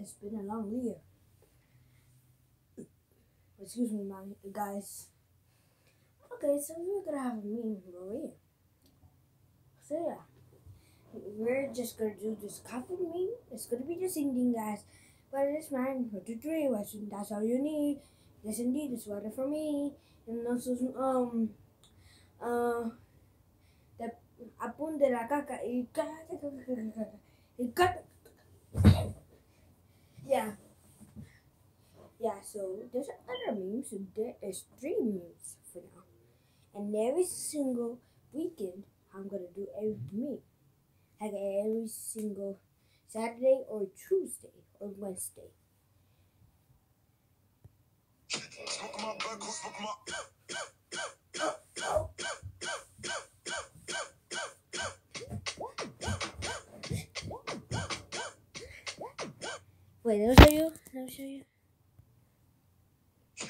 It's been a long year. Excuse me, my guys. Okay, so we're gonna have a meeting here. So yeah, we're just gonna do this coffee meeting. It's gonna be same thing, guys. But it's mine. One, two, three. That's all you need. Yes, indeed. It's water for me. And also, um, uh, the apun de la caca. Yeah, so there's other memes. There is three memes for now. And every single weekend, I'm to do every meme. Like every single Saturday or Tuesday or Wednesday. Wait, let me show you. Let me show you.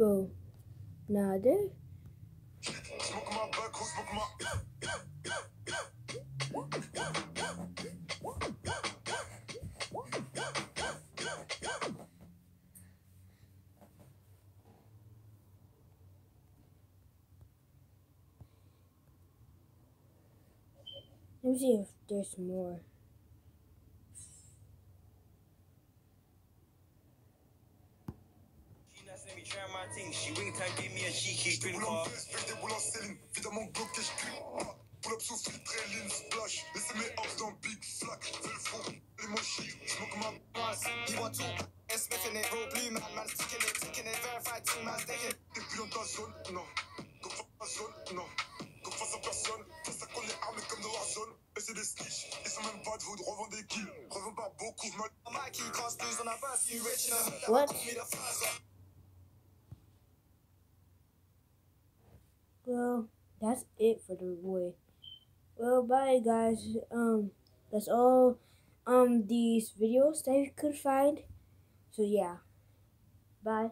Nah, dude. Let me see if there's more. She wing time gave me a cheeky drink Pull up fais des boules en céline, évidemment bloqué, je clique pas. Pull up sous filtré, lean splash. Laissez mes hops dans big flack. Fais le fou, les mochis, smoke ma You want to S sniffing it, real blue man, man sticking it, ticking it, verified two man sticking. T'es plus dans ta zone, non. Comme face à zone, non. Comme face à personne, face à qu'on est armé comme dans Warzone. Et c'est des snitch, ils sont même pas de vous, revends des kills. Revends pas beaucoup, mal. Mikey can't lose on a verse, you rich in a What? Me the first. Well, that's it for the boy. Well, bye guys. Um, that's all. Um, these videos that you could find. So yeah, bye.